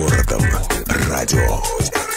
городом. Радио.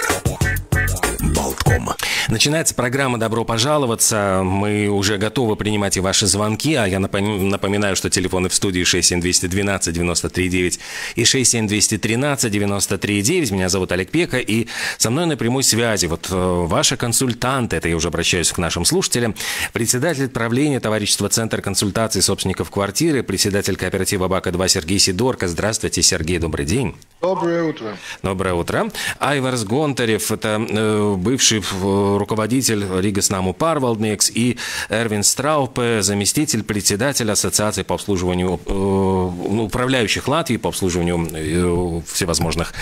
Начинается программа «Добро пожаловаться». Мы уже готовы принимать и ваши звонки, а я напоминаю, что телефоны в студии 67212-93-9 и 67213-93-9. Меня зовут Олег Пека, и со мной на прямой связи вот э, ваши консультанты, это я уже обращаюсь к нашим слушателям, председатель правления товарищества Центр консультаций собственников квартиры, председатель кооператива БАКа-2 Сергей Сидорко. Здравствуйте, Сергей, добрый день. Доброе утро. Доброе утро. Айварс Гонтарев, это э, бывший э, руководитель Рига Снаму Парвалдникс, и Эрвин Страупе, заместитель председателя Ассоциации по обслуживанию э, ну, управляющих Латвии по обслуживанию э, всевозможных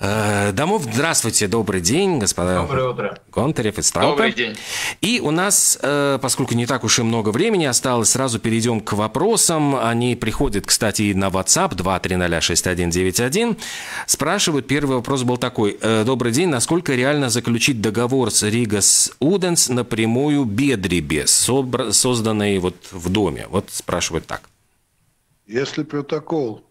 домов. Здравствуйте, добрый день, господа. Доброе утро. Гонтарев и Страупе. Добрый день. И у нас, э, поскольку не так уж и много времени осталось, сразу перейдем к вопросам. Они приходят, кстати, и на WhatsApp 2306191. Спрашивают, первый вопрос был такой. Э, добрый день, насколько реально заключить договор с Ригас Уденс напрямую Бедрибе, созданный вот в доме? Вот спрашивают так. Если протокол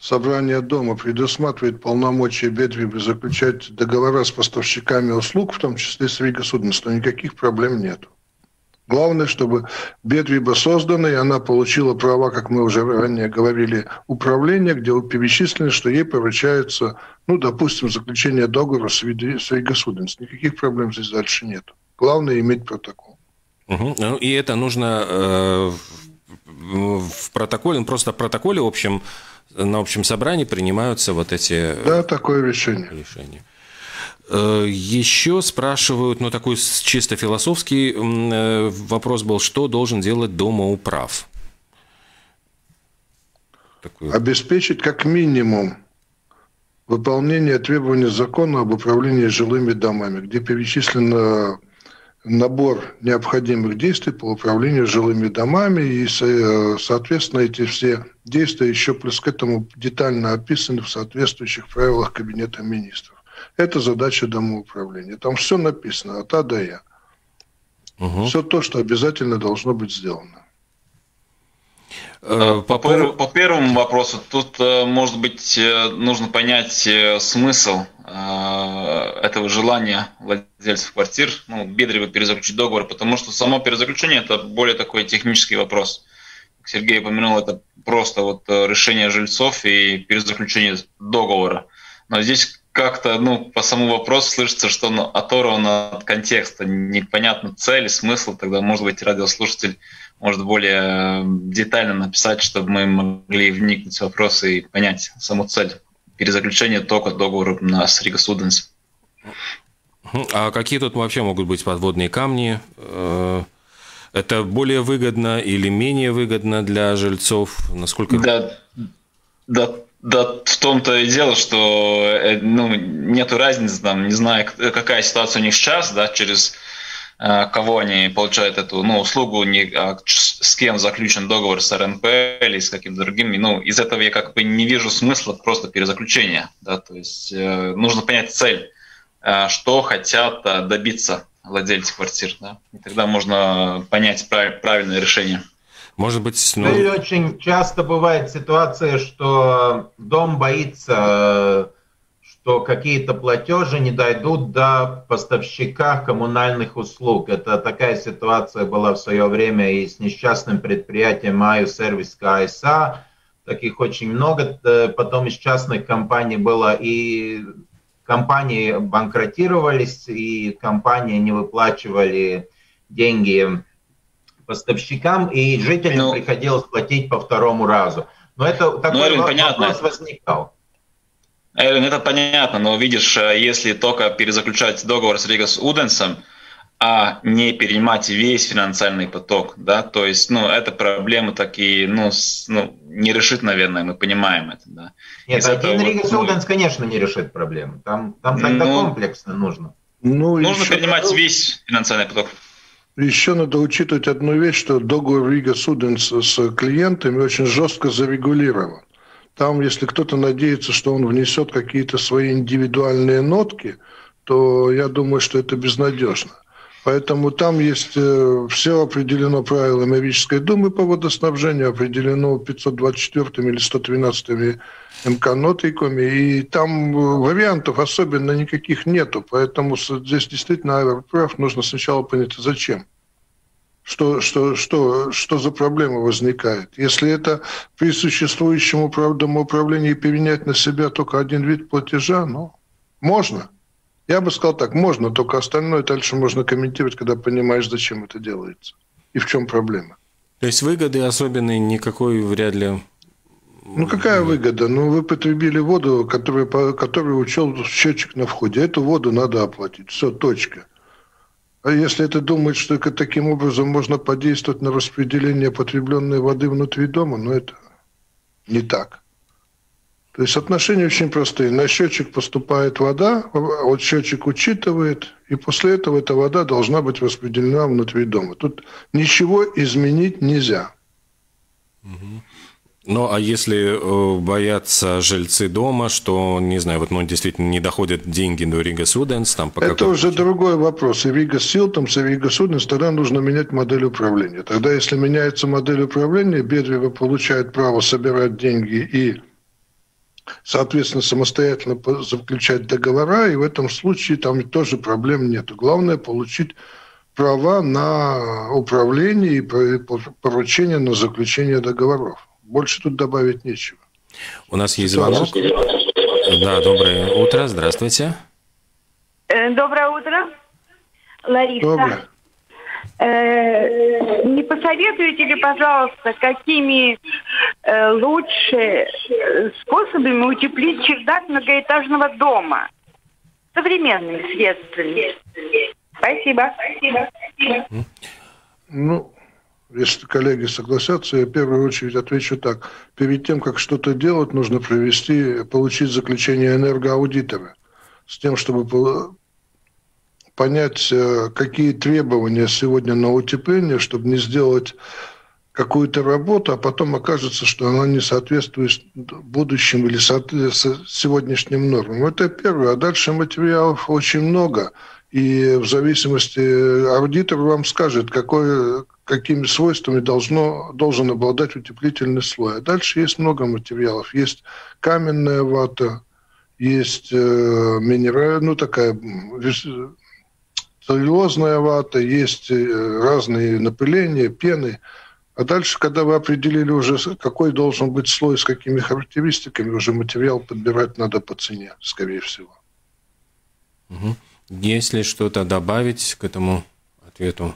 собрания дома предусматривает полномочия Бедрибе заключать договора с поставщиками услуг, в том числе с Ригас Уденс, то никаких проблем нет. Главное, чтобы Бедвиба создана, и она получила права, как мы уже ранее говорили, управления, где перечислено, что ей поручается, ну, допустим, заключение договора с, с Ригасуденс. Никаких проблем здесь дальше нет. Главное иметь протокол. Угу. И это нужно э, в протоколе, ну, просто в протоколе общем, на общем собрании принимаются вот эти... Да, такое решение. решения. Э, Еще спрашивают, ну такой чисто философский э, вопрос был, что должен делать домоуправ? Такой... Обеспечить как минимум выполнение требований закона об управлении жилыми домами, где перечислен набор необходимых действий по управлению жилыми домами, и, э, соответственно, эти все действия еще плюс к этому детально описаны в соответствующих правилах Кабинета министров. Это задача домоуправления. Там все написано от А до Я. Угу. Все то, что обязательно должно быть сделано. Э, по, по, по первому вопросу, тут, э, может быть, э, нужно понять смысл этого желания владельцев квартир, ну, бедрево перезаключить договор, потому что само перезаключение – это более такой технический вопрос. Как Сергей упомянул, это просто вот решение жильцов и перезаключение договора. Но здесь как-то, ну, по самому вопросу слышится, что он оторван от контекста, непонятна цель, смысл, тогда, может быть, радиослушатель может более детально написать, чтобы мы могли вникнуть в вопросы и понять саму цель перезаключения только договора на с Рига Суденс. А какие тут вообще могут быть подводные камни? Э, это более выгодно или менее выгодно для жильцов? Насколько... Да, да да, в том-то и дело, что э, ну, нету разницы, там, не знаю, какая ситуация у них сейчас, да, через э, кого они получают эту ну, услугу, не, а с кем заключен договор с РНП или с каким-то другим. Ну, из этого я как бы не вижу смысла просто перезаключения. Да, то есть э, нужно понять цель, э, что хотят э, добиться владельцы квартир. Да, и тогда можно понять прав, правильное решение. Может быть, ну... И очень часто бывает ситуация, что дом боится, что какие-то платежи не дойдут до поставщика коммунальных услуг. Это такая ситуация была в свое время и с несчастным предприятием Маю Сервис КСА. Таких очень много. Потом из частных компаний было и компании банкротировались, и компании не выплачивали деньги поставщикам, и жителям ну, приходилось платить по второму разу. Но это такой ну, понятно. вопрос возникал. Эрвин, это понятно, но видишь, э, если только перезаключать договор с Ригас Уденсом, а не перенимать весь финансальный поток, да, то есть, ну, это проблемы такие, ну, с, ну не решит, наверное, мы понимаем это, да. Нет, Из один этого, Ригас вот, Уденс, конечно, не решит проблему, там, там тогда ну, комплексно нужно. Ну, нужно перенимать весь финансальный поток. Еще надо учитывать одну вещь, что договор Ригас Уденс с клиентами очень жестко зарегулирован. Там, если кто-то надеется, что он внесет какие-то свои индивидуальные нотки, то я думаю, что это безнадежно. Поэтому там есть э, все определено правилами Авической думы по водоснабжению, определено 524 или 113 МК нотиками, и там э, вариантов особенно никаких нету. Поэтому здесь действительно прав нужно сначала понять, зачем. Что, что, что, что за проблема возникает? Если это при существующем домоуправлении перенять на себя только один вид платежа, ну, можно – я бы сказал так, можно, только остальное дальше можно комментировать, когда понимаешь, зачем это делается и в чем проблема. То есть выгоды особенной никакой вряд ли ну, какая выгода? Ну, вы потребили воду, которую, которую учел счетчик на входе. Эту воду надо оплатить. Все, точка. А если это думает, что таким образом можно подействовать на распределение потребленной воды внутри дома, ну, это не так. То есть отношения очень простые. На счетчик поступает вода, вот счетчик учитывает, и после этого эта вода должна быть распределена внутри дома. Тут ничего изменить нельзя. Ну, а если э, боятся жильцы дома, что, не знаю, вот, ну, действительно не доходят деньги до Rīgas ūdens, там по Это уже другой вопрос. И Rīgas siltums, и Rīgas ūdens, тогда нужно менять модель управления. Тогда, если меняется модель управления, biedrība получает право собирать деньги и соответственно, самостоятельно заключать договора, и в этом случае там тоже проблем нет. Главное получить права на управление и поручение на заключение договоров. Больше тут добавить нечего. У нас есть звонок. Да, доброе утро, здравствуйте. Э, доброе утро, Лариса. Доброе. Э, не посоветуете ли, пожалуйста, какими э, лучше э, способами утеплить чердак многоэтажного дома? Современными средствами. Спасибо. Спасибо. Ну, если коллеги согласятся, я в первую очередь отвечу так. Перед тем, как что-то делать, нужно провести, получить заключение энергоаудитора с тем, чтобы понять, э, какие требования сегодня на утепление, чтобы не сделать какую-то работу, а потом окажется, что она не соответствует будущим или сегодняшним нормам. Это первое. А дальше материалов очень много. И в зависимости, аудитор вам скажет, какой, какими свойствами должно, должен обладать утеплительный слой. А дальше есть много материалов. Есть каменная вата, есть э, минеральная, ну такая целлюлозная вата, есть э, разные напыления, пены. А дальше, когда вы определили уже, какой должен быть слой, с какими характеристиками, уже материал подбирать надо по цене, скорее всего. Угу. Есть что-то добавить к этому ответу?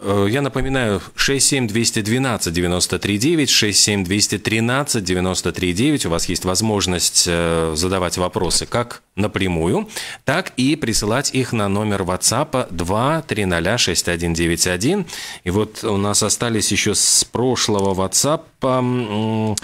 Э, я напоминаю, 67212-93-9, 67213-93-9. У вас есть возможность э, задавать вопросы как напрямую, так и присылать их на номер WhatsApp 2306191. И вот у нас остались еще с прошлого WhatsApp, э,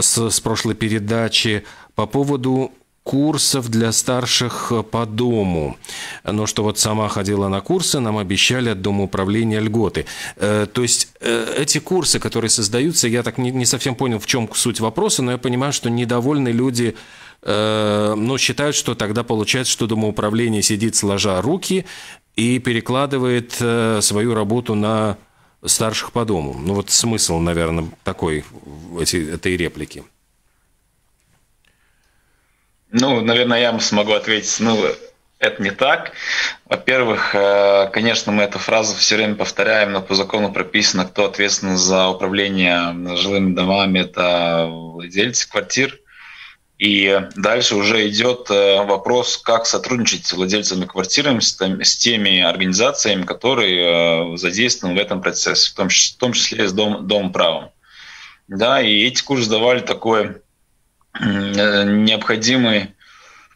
с прошлой передачи по поводу курсов для старших э, по дому. Но что вот сама ходила на курсы, нам обещали от Дома управления льготы. Э, то есть э, эти курсы, которые создаются, я так не, не совсем понял, в чем суть вопроса, но я понимаю, что недовольны люди ну, считают, что тогда получается, что Домоуправление сидит сложа руки и перекладывает свою работу на старших по дому. Ну вот смысл, наверное, такой эти, этой реплики. Ну, наверное, я смогу ответить. Ну, это не так. Во-первых, э, конечно, мы эту фразу все время повторяем, но по закону прописано, кто ответственен за управление жилыми домами, это владельцы квартир. И дальше уже идет э, вопрос, как сотрудничать с владельцами квартир, с теми организациями, которые э, задействованы в этом процессе, в том, числе с дом, домом правом. Да, и эти курсы давали такое Э, необходимый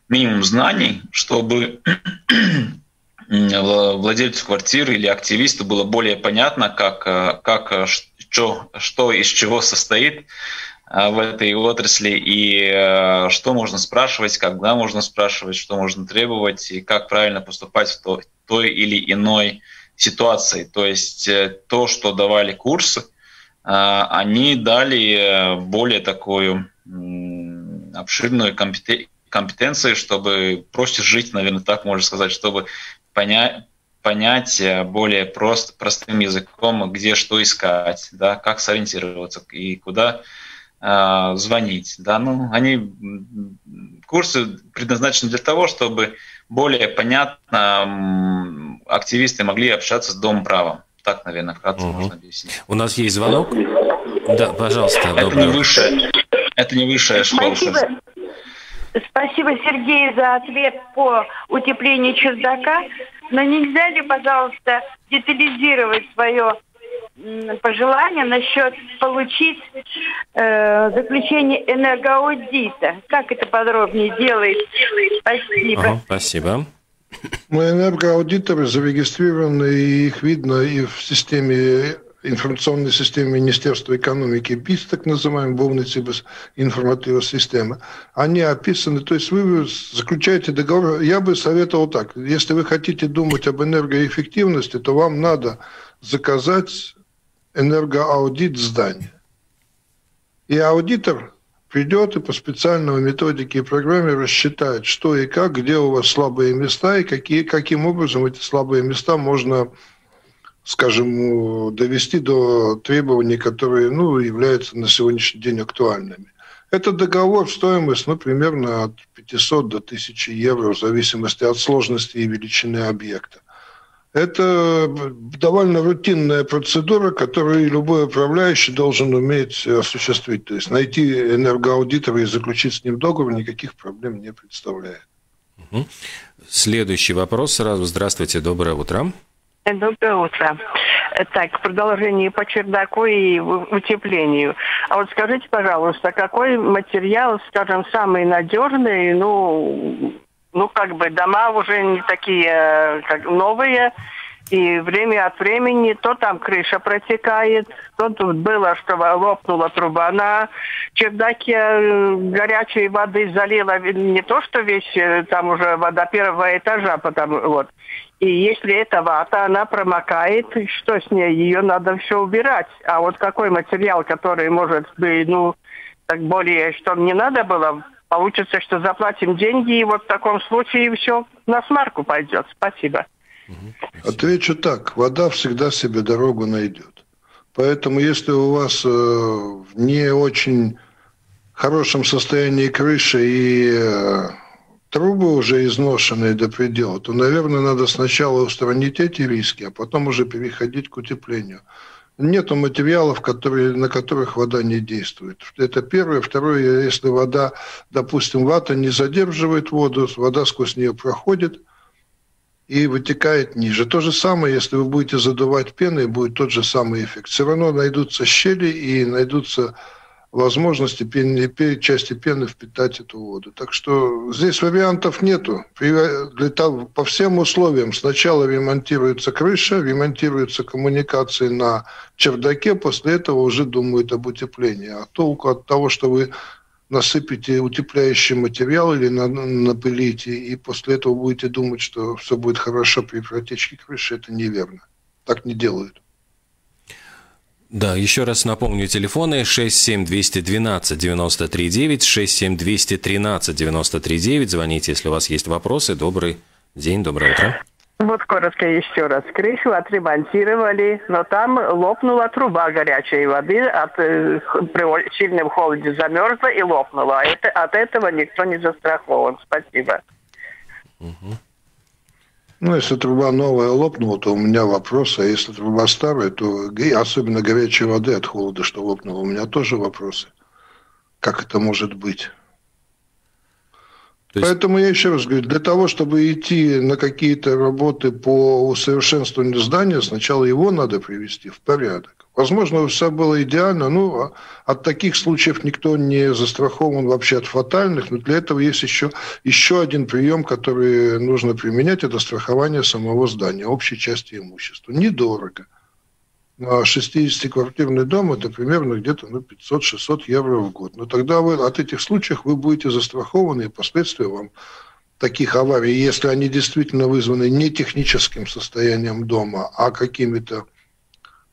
минимум знаний, чтобы владельцу квартиры или активисту было более понятно, как, э, как что, что из чего состоит э, в этой отрасли и что можно спрашивать, когда можно спрашивать, что можно требовать и как правильно поступать в той или иной ситуации. То есть то, что давали курсы, они дали более такую обширную компетенцию, чтобы проще жить, наверное, так можно сказать, чтобы понять, понять более прост, простым языком, где что искать, да, как сориентироваться и куда э, звонить. Да, ну, они, курсы предназначены для того, чтобы более понятно активисты могли общаться с Домом права. Так, наверное, вкратце угу. можно объяснить. У нас есть звонок. Да, пожалуйста. Это не высшая, это не высшая школа. Спасибо. Спасибо, Сергей, за ответ по утеплению чердака. Но нельзя ли, пожалуйста, детализировать свое пожелание насчет получить э, заключение энергоаудита. Как это подробнее делает? Спасибо. Ага, спасибо. Мы энергоаудиторы зарегистрированы, и их видно и в системе информационной системе Министерства экономики БИС, так называемой Бовницы информативной системы, они описаны, то есть вы заключаете договор, я бы советовал так, если вы хотите думать об энергоэффективности, то вам надо заказать энергоаудит здания. И аудитор придет и по специальной методике и программе рассчитает, что и как, где у вас слабые места, и какие, каким образом эти слабые места можно скажем, довести до требований, которые ну, являются на сегодняшний день актуальными. Это договор стоимость ну, примерно от 500 до 1000 евро в зависимости от сложности и величины объекта. Это довольно рутинная процедура, которую любой управляющий должен уметь осуществить. То есть найти энергоаудитора и заключить с ним договор никаких проблем не представляет. Следующий вопрос сразу. Здравствуйте, доброе утро. Доброе утро. Так, продолжение по чердаку и утеплению. А вот скажите, пожалуйста, какой материал, скажем, самый надежный, ну, ну, как бы дома уже не такие, э, как новые, и время от времени то там крыша протекает, то тут было, что лопнула труба на чердаке э, горячей воды залила не то, что весь э, там уже вода первого этажа, потому вот. И если это вата, она промокает, что с ней? Ее надо все убирать. А вот какой материал, который может быть, ну, так более, что не надо было, получится, что заплатим деньги, и вот в таком случае все на смарку пойдет. Спасибо. Отвечу так. Вода всегда себе дорогу найдет. Поэтому если у вас э, не очень хорошем состоянии крыши и э, трубы уже изношенные до предела, то, наверное, надо сначала устранить эти риски, а потом уже переходить к утеплению. Нету материалов, которые, на которых вода не действует. Это первое. Второе, если вода, допустим, вата не задерживает воду, вода сквозь нее проходит – и вытекает ниже. То же самое, если вы будете задувать пеной, будет тот же самый эффект. Все равно найдутся щели и найдутся возможности пены, части пены впитать эту воду. Так что здесь вариантов нету. Для того, по всем условиям сначала ремонтируется крыша, ремонтируются коммуникации на чердаке, после этого уже думают об утеплении. А толку от того, что вы насыпите утепляющий материал или напылите, и после этого будете думать, что все будет хорошо при протечке крыши, это неверно. Так не делают. Да, еще раз напомню, телефоны 67212 939, 67213 939. Звоните, если у вас есть вопросы. Добрый день, доброе утро. Вот коротко еще раз. Крышу отремонтировали, но там лопнула труба горячей воды, от, э, при сильном холоде замерзла и лопнула. А это, от этого никто не застрахован. Спасибо. Угу. Ну, если труба новая лопнула, то у меня вопросы. А если труба старая, то особенно горячей воды от холода, что лопнула, у меня тоже вопросы. Как это может быть? Есть... Поэтому я еще раз говорю, для того, чтобы идти на какие-то работы по усовершенствованию здания, сначала его надо привести в порядок. Возможно, все было идеально, но от таких случаев никто не застрахован вообще от фатальных, но для этого есть еще, еще один прием, который нужно применять, это страхование самого здания, общей части имущества. Недорого 60-квартирный дом это примерно где-то ну, 500-600 евро в год. Но тогда вы от этих случаев вы будете застрахованы, и последствия вам таких аварий, если они действительно вызваны не техническим состоянием дома, а какими-то,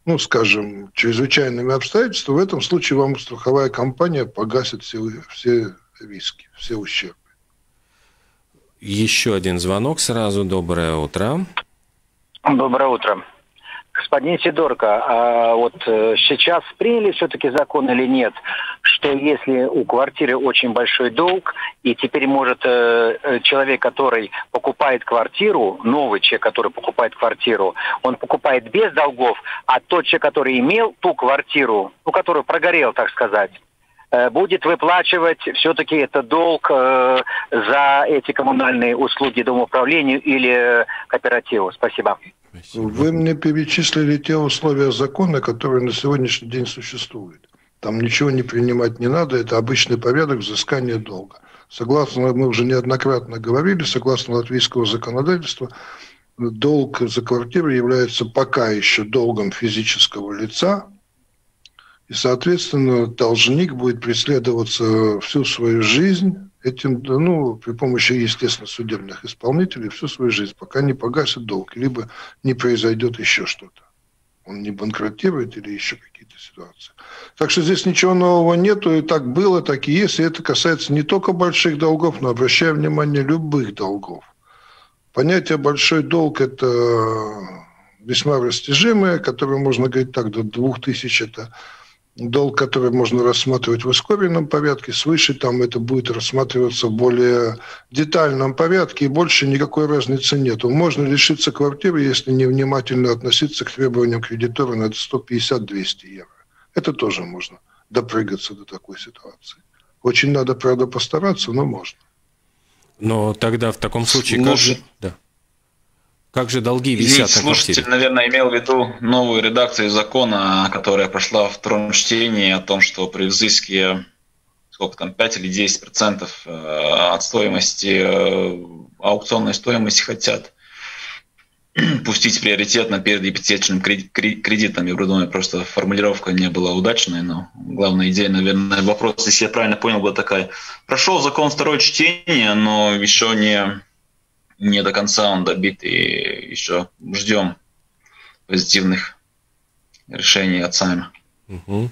ну, скажем, чрезвычайными обстоятельствами, в этом случае вам страховая компания погасит все, все риски, все ущербы. Еще один звонок сразу. Доброе утро. Доброе утро. Господин Сидорко, а вот э, сейчас приняли все-таки закон или нет, что если у квартиры очень большой долг, и теперь может э, э, человек, который покупает квартиру, новый человек, который покупает квартиру, он покупает без долгов, а тот человек, который имел ту квартиру, ну, который прогорел, так сказать, будет выплачивать все-таки это долг за эти коммунальные услуги домоуправлению или кооперативу. Спасибо. Спасибо. Вы мне перечислили те условия закона, которые на сегодняшний день существуют. Там ничего не принимать не надо, это обычный порядок взыскания долга. Согласно, мы уже неоднократно говорили, согласно латвийского законодательства, долг за квартиру является пока еще долгом физического лица, и, соответственно, должник будет преследоваться всю свою жизнь этим, ну, при помощи, естественно, судебных исполнителей всю свою жизнь, пока не погасит долг, либо не произойдет еще что-то. Он не банкротирует или еще какие-то ситуации. Так что здесь ничего нового нету, и так было, так и есть. И это касается не только больших долгов, но, обращая внимание, любых долгов. Понятие «большой долг» – это весьма растяжимое, которое можно говорить так, до двух тысяч – это долг, который можно рассматривать в ускоренном порядке, свыше там это будет рассматриваться в более детальном порядке, и больше никакой разницы нет. Можно лишиться квартиры, если невнимательно относиться к требованиям кредитора на 150-200 евро. Это тоже можно допрыгаться до такой ситуации. Очень надо, правда, постараться, но можно. Но тогда в таком случае... Может... Как да. Как же долги висят Извините, на квартире? Слушатель, наверное, имел в виду новую редакцию закона, которая прошла в втором чтении, о том, что при взыске сколько там, 5 или 10 процентов э, от стоимости, э, аукционной стоимости хотят пустить приоритетно перед ипотечным кредитом. Я думаю, просто формулировка не была удачной, но главная идея, наверное, вопрос, если я правильно понял, была такая. Прошел закон второе чтение, но еще не не до конца он добит, и еще ждем позитивных решений от Сайма. Угу.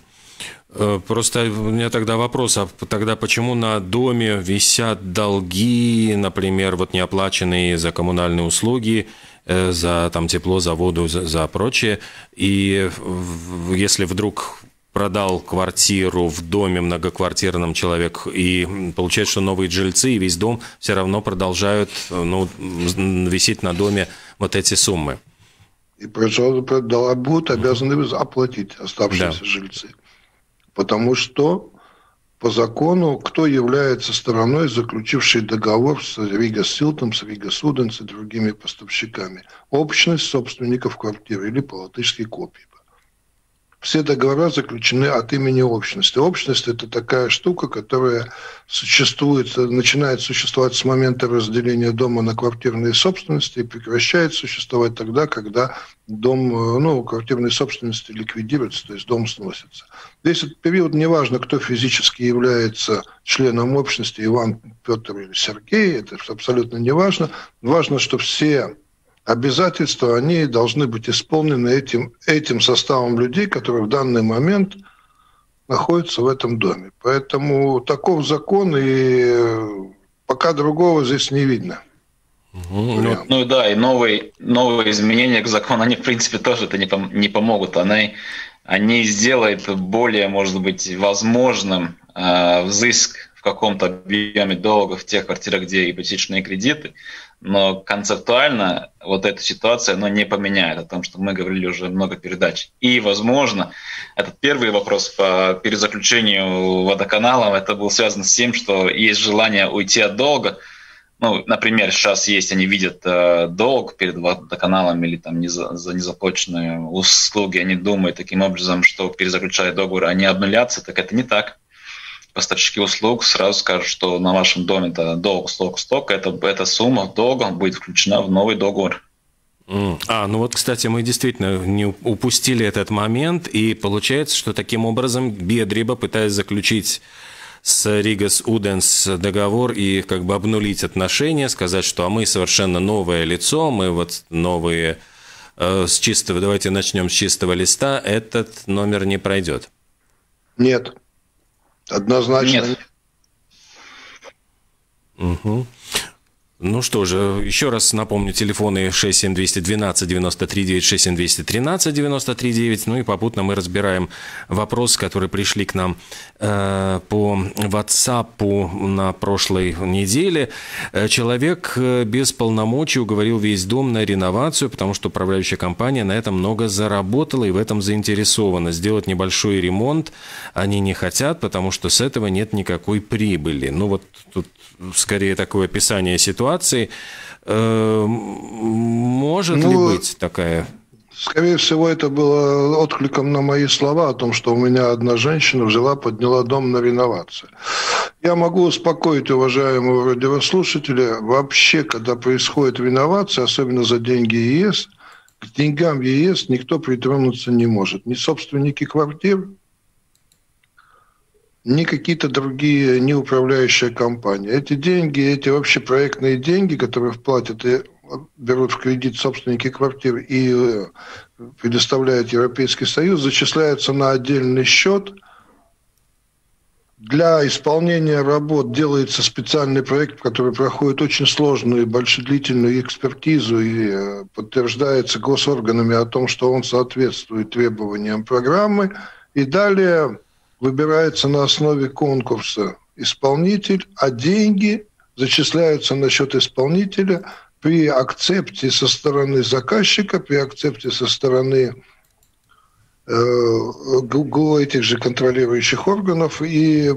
Просто у меня тогда вопрос, а тогда почему на доме висят долги, например, вот неоплаченные за коммунальные услуги, э, за там тепло, за воду, за, за прочее, и если вдруг продал квартиру в доме многоквартирном человек, и получается, что новые жильцы и весь дом все равно продолжают ну, висеть на доме вот эти суммы. И продала, будут обязаны оплатить оставшиеся да. жильцы. Потому что по закону, кто является стороной, заключившей договор с Рига Силтом, с Рига Суденс и другими поставщиками? Общность собственников квартиры или по-латышски копии все договора заключены от имени общности. Общность – это такая штука, которая существует, начинает существовать с момента разделения дома на квартирные собственности и прекращает существовать тогда, когда дом, ну, квартирные собственности ликвидируется, то есть дом сносится. Весь этот период, неважно, кто физически является членом общности, Иван, Петр или Сергей, это абсолютно неважно. Важно, что все обязательства, они должны быть исполнены этим, этим составом людей, которые в данный момент находятся в этом доме. Поэтому таков закон, и пока другого здесь не видно. Ну, ну да, и новые, новые изменения к закону, они в принципе тоже это не, пом- не помогут. Они, они сделают более, может быть, возможным э, взыск в каком-то объеме долга в тех квартирах, где ипотечные кредиты, но концептуально вот эта ситуация но не поменяет о том, что мы говорили уже много передач. И, возможно, этот первый вопрос по перезаключению водоканалов, это был связан с тем, что есть желание уйти от долга. Ну, например, сейчас есть, они видят э, долг перед водоканалом или там не за, за незаплаченные услуги, они думают таким образом, что перезаключая договор, они обнулятся, так это не так поставщики услуг сразу скажут, что на вашем доме это долг, сток, сток, это, эта сумма долга будет включена в новый договор. А, ну вот, кстати, мы действительно не упустили этот момент, и получается, что таким образом Бедриба, пытаясь заключить с Ригас Уденс договор и как бы обнулить отношения, сказать, что а мы совершенно новое лицо, мы вот новые э, с чистого, давайте начнем с чистого листа, этот номер не пройдет. Нет. Однозначно нет. Угу. Ну что же, еще раз напомню, телефоны 67212 93 9, 67213 93 9. Ну и попутно мы разбираем вопросы, которые пришли к нам э, по WhatsApp на прошлой неделе. Э, человек э, без полномочий уговорил весь дом на реновацию, потому что управляющая компания на этом много заработала и в этом заинтересована. Сделать небольшой ремонт они не хотят, потому что с этого нет никакой прибыли. Ну вот тут скорее такое описание ситуации. Э, может ну, ли быть такая? Скорее всего, это было откликом на мои слова о том, что у меня одна женщина взяла, подняла дом на реновацию. Я могу успокоить уважаемого радиослушателя. Вообще, когда происходит реновация, особенно за деньги ЕС, к деньгам ЕС никто притронуться не может. Ни собственники квартир, ни какие-то другие, не управляющие компании. Эти деньги, эти вообще проектные деньги, которые вплатят и берут в кредит собственники квартир и э, предоставляет Европейский Союз, зачисляются на отдельный счет. Для исполнения работ делается специальный проект, который проходит очень сложную и большедлительную экспертизу и э, подтверждается госорганами о том, что он соответствует требованиям программы. И далее выбирается на основе конкурса исполнитель, а деньги зачисляются на счет исполнителя при акцепте со стороны заказчика, при акцепте со стороны э, этих же контролирующих органов и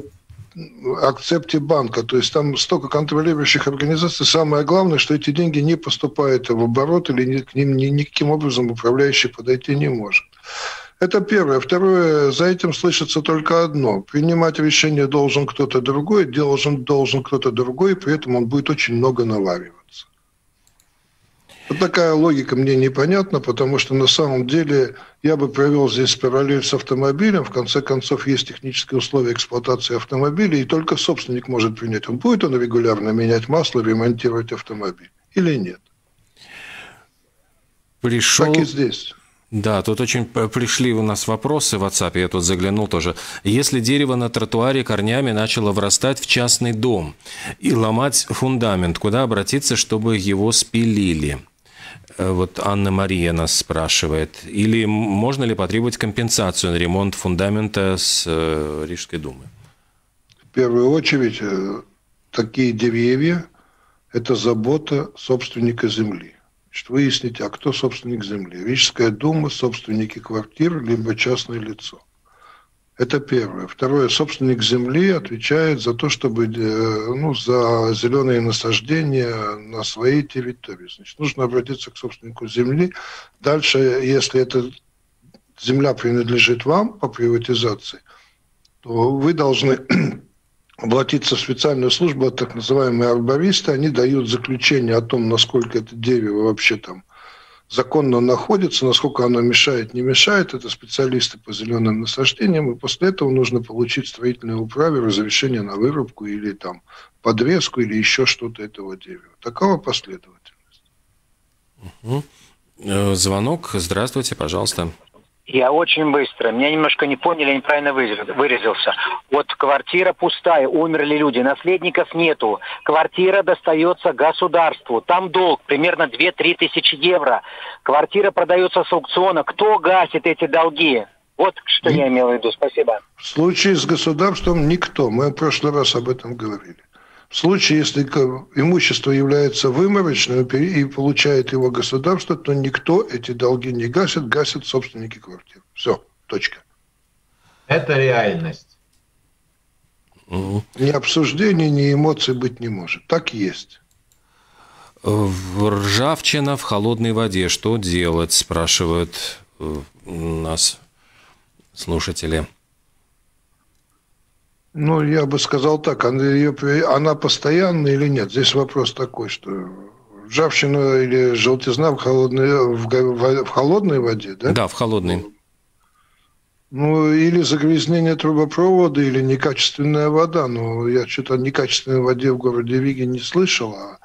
акцепте банка. То есть там столько контролирующих организаций. Самое главное, что эти деньги не поступают в оборот или к ним никаким образом управляющий подойти не может. Это первое. Второе, за этим слышится только одно. Принимать решение должен кто-то другой, должен, должен кто-то другой, при этом он будет очень много навариваться. Вот такая логика мне непонятна, потому что на самом деле я бы провел здесь параллель с автомобилем. В конце концов, есть технические условия эксплуатации автомобиля, и только собственник может принять, он будет он регулярно менять масло, ремонтировать автомобиль или нет. Пришел... Так и здесь. Да, тут очень пришли у нас вопросы в WhatsApp, я тут заглянул тоже. Если дерево на тротуаре корнями начало врастать в частный дом и ломать фундамент, куда обратиться, чтобы его спилили? Э, вот Анна Мария нас спрашивает. Или можно ли потребовать компенсацию на ремонт фундамента с э, Рижской думы? В первую очередь, э, такие деревья – это забота собственника земли. Значит, выяснить, а кто собственник земли. Рижская дума, собственники квартир, либо частное лицо. Это первое. Второе. Собственник земли отвечает за то, чтобы, э, ну, за зеленые насаждения на своей территории. Значит, нужно обратиться к собственнику земли. Дальше, если эта земля принадлежит вам по приватизации, то вы должны обратиться в специальную службу, так называемые арбористы, они дают заключение о том, насколько это дерево вообще там законно находится, насколько оно мешает, не мешает. Это специалисты по зеленым насаждениям. И после этого нужно получить строительное управе разрешение на вырубку или там подрезку или еще что-то этого дерева. Такова последовательность. Угу. Звонок. Здравствуйте, пожалуйста. Я очень быстро. Меня немножко не поняли, я неправильно выразился. Вот квартира пустая, умерли люди, наследников нету. Квартира достается государству. Там долг примерно 2-3 тысячи евро. Квартира продается с аукциона. Кто гасит эти долги? Вот что я имел в виду. Спасибо. В случае с государством никто. Мы в прошлый раз об этом говорили. В случае, если имущество является выморочным и получает его государство, то никто эти долги не гасит, гасят собственники квартир. Все, точка. Это реальность. Ни обсуждений, ни эмоций быть не может. Так есть. Ржавчина в холодной воде. Что делать, спрашивают э, нас слушатели. Ну, я бы сказал так, она, ее, она постоянная или нет? Здесь вопрос такой, что ржавчина или желтизна в холодной, в, в, в холодной воде, да? Да, в холодной. Ну, или загрязнение трубопровода, или некачественная вода. Но я что-то о некачественной воде в городе Виге не слышал. А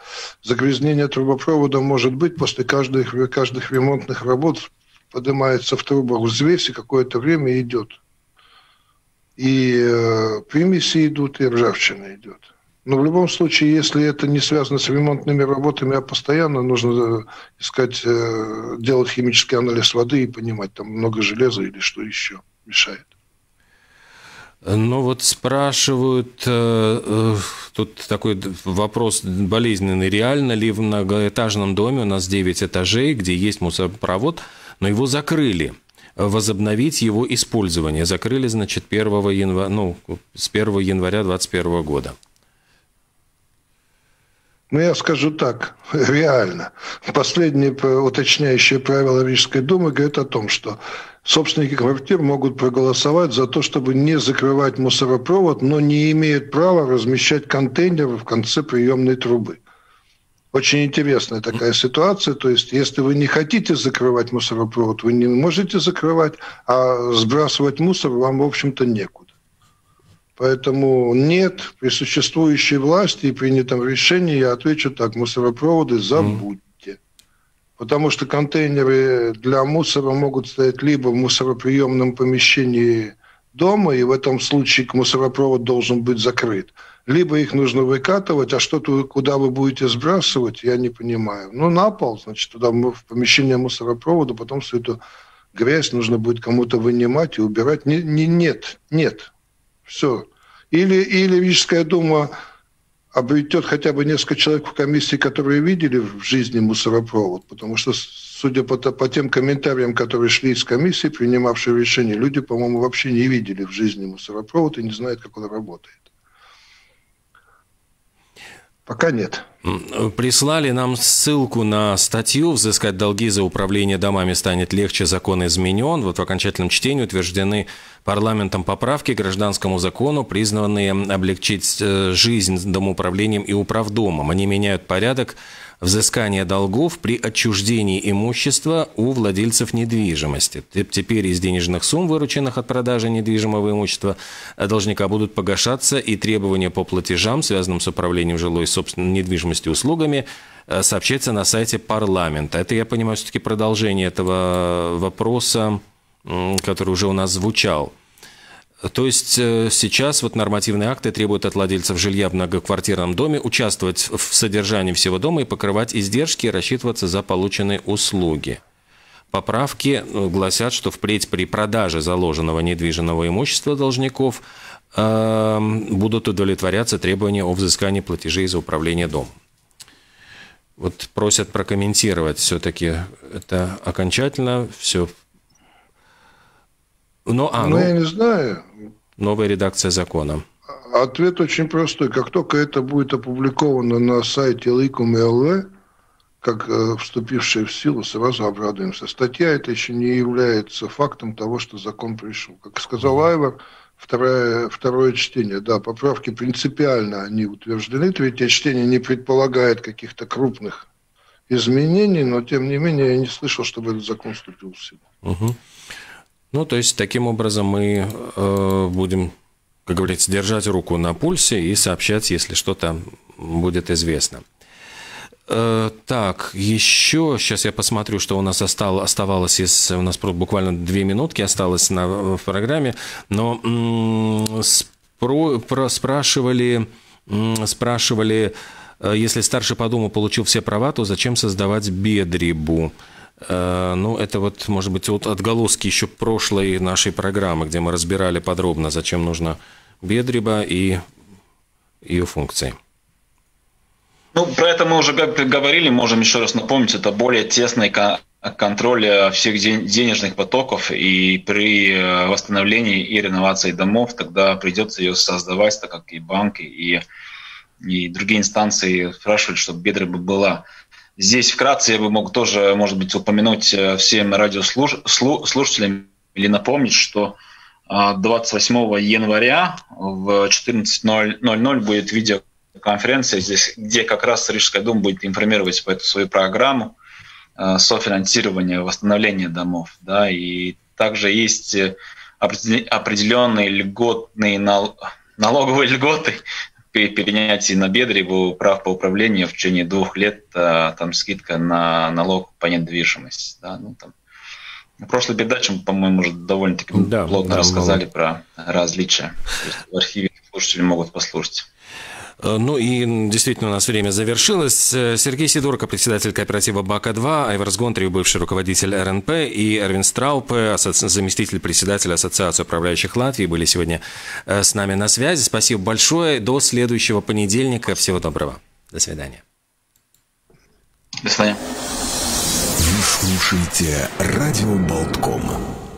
загрязнение трубопровода может быть после каждых, каждых ремонтных работ поднимается в трубах взвесь и какое-то время идет и э, примеси идут, и ржавчина идет. Но в любом случае, если это не связано с ремонтными работами, а постоянно нужно э, искать, э, делать химический анализ воды и понимать, там много железа или что еще мешает. Ну вот спрашивают, тут такой вопрос болезненный, реально ли в многоэтажном доме, у нас 9 этажей, где есть мусоропровод, но его закрыли возобновить его использование. Закрыли, значит, 1 января, ну, с 1 января 2021 года. Ну, я скажу так, реально. Последние уточняющие правила Рижской думы говорят о том, что собственники квартир могут проголосовать за то, чтобы не закрывать мусоропровод, но не имеют права размещать контейнеры в конце приемной трубы. Очень интересная такая ситуация. То есть, если вы не хотите закрывать мусоропровод, вы не можете закрывать, а сбрасывать мусор вам, в общем-то, некуда. Поэтому нет, при существующей власти и принятом решении я отвечу так, мусоропроводы забудьте. Потому что контейнеры для мусора могут стоять либо в мусороприемном помещении дома, и в этом случае мусоропровод должен быть закрыт. Либо их нужно выкатывать, а что то куда вы будете сбрасывать, я не понимаю. Ну, на пол, значит, туда в помещение мусоропровода, потом всю эту грязь нужно будет кому-то вынимать и убирать. Не, не, нет, нет. Все. Или, или Рижская дума обретет хотя бы несколько человек в комиссии, которые видели в жизни мусоропровод, потому что, судя по, по тем комментариям, которые шли из комиссии, принимавшие решение, люди, по-моему, вообще не видели в жизни мусоропровод и не знают, как он работает. Пока нет. Прислали нам ссылку на статью «Взыскать долги за управление домами станет легче, закон изменен». Вот в окончательном чтении утверждены парламентом поправки к гражданскому закону, признанные облегчить э, жизнь домоуправлением и управдомом. Они меняют порядок взыскания долгов при отчуждении имущества у владельцев недвижимости. Теперь из денежных сумм, вырученных от продажи недвижимого имущества должника, будут погашаться и требования по платежам, связанным с управлением жилой собственной недвижимостью услугами, э, сообщается на сайте парламента. Это, я понимаю, все-таки продолжение этого вопроса, который уже у нас звучал. То есть э, сейчас вот нормативные акты требуют от владельцев жилья в многоквартирном доме участвовать в содержании всего дома и покрывать издержки и рассчитываться за полученные услуги. Поправки э, гласят, что впредь при продаже заложенного недвижимого имущества должников э, будут удовлетворяться требования о взыскании платежей за управление домом. Вот просят прокомментировать все-таки это окончательно, все ну, а, ну, ну, я не знаю. Новая редакция закона. Ответ очень простой. Как только это будет опубликовано на сайте Ликум.лв, как э, вступившая в силу, сразу обрадуемся. Статья это еще не является фактом того, что закон пришел. Как сказал Айвар, второе, второе чтение, да, поправки принципиально они утверждены. Третье чтение не предполагает каких-то крупных изменений, но тем не менее я не слышал, чтобы этот закон вступил в силу. Угу. Ну, то есть, таким образом мы э, будем, как говорится, держать руку на пульсе и сообщать, если что-то будет известно. Э, так, еще, сейчас я посмотрю, что у нас осталось, оставалось из, у нас буквально две минутки осталось на, в программе, но м- спро, про, спрашивали, м- спрашивали, э, если старший по дому получил все права, то зачем создавать бедрибу? Э, ну, это вот, может быть, вот отголоски еще прошлой нашей программы, где мы разбирали подробно, зачем нужна бедриба и ее функции. Ну, про это мы уже говорили, можем еще раз напомнить, это более тесный контроль всех денежных потоков, и при э, восстановлении и реновации домов тогда придется ее создавать, так как и банки, и, и другие инстанции спрашивают, чтобы бедриба была. Здесь вкратце я бы мог тоже, может быть, упомянуть э, всем радиослушателям или напомнить, что 28 а, января в 14.00 будет видеоконференция, здесь, где как раз Рижская дума будет информировать по эту свою программу э, софинансирования, восстановления домов. Да, и также есть э, определенные льготные налоговые льготы перенятии на Бедреву прав по управлению в течение двух лет, а, там скидка на налог по недвижимости. Да, ну, там. В прошлой передаче мы, по-моему, уже довольно-таки да, плотно да, рассказали много. про различия. в архиве слушатели могут послушать. Э, ну и действительно у нас время завершилось. Э, Сергей Сидорко, председатель кооператива БАКа-2, Айварс Гонтарев, бывший руководитель РНП, и Эрвин Страупе, заместитель председателя Ассоциации управляющих Латвии, были сегодня э, с нами на связи. Спасибо большое. До следующего понедельника. Всего доброго. До свидания. До свидания. Вы слушаете «Радио Болтком».